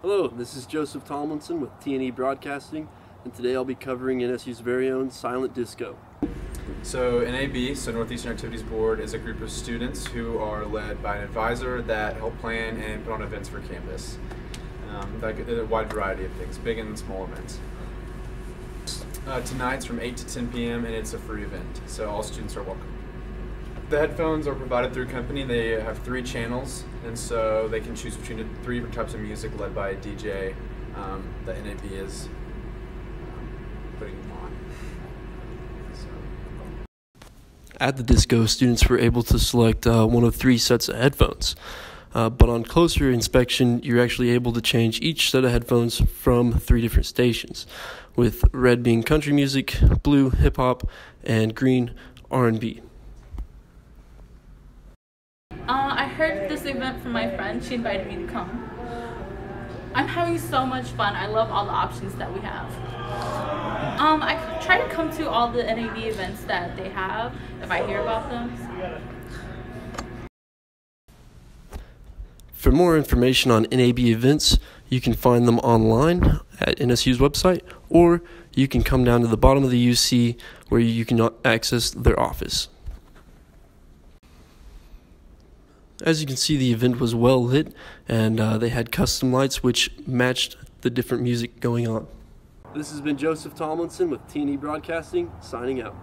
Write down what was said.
Hello, this is Joseph Tomlinson with TNE Broadcasting, and today I'll be covering NSU's very own Silent Disco. So NAB, so Northeastern Activities Board, is a group of students who are led by an advisor that help plan and put on events for campus. Um, like a wide variety of things, big and small events. Uh, tonight's from 8 to 10 p.m. and it's a free event, so all students are welcome. The headphones are provided through company. They have three channels, and so they can choose between three different types of music led by a DJ um, that NAB is um, putting on. So. At the disco, students were able to select uh, one of three sets of headphones. Uh, but on closer inspection, you're actually able to change each set of headphones from three different stations, with red being country music, blue hip hop, and green R&B. Uh, I heard this event from my friend. She invited me to come. I'm having so much fun. I love all the options that we have. Um, I try to come to all the NAB events that they have if I hear about them. For more information on NAB events, you can find them online at NSU's website, or you can come down to the bottom of the UC where you can access their office. As you can see, the event was well lit, and uh, they had custom lights which matched the different music going on. This has been Joseph Tomlinson with TNE Broadcasting, signing out.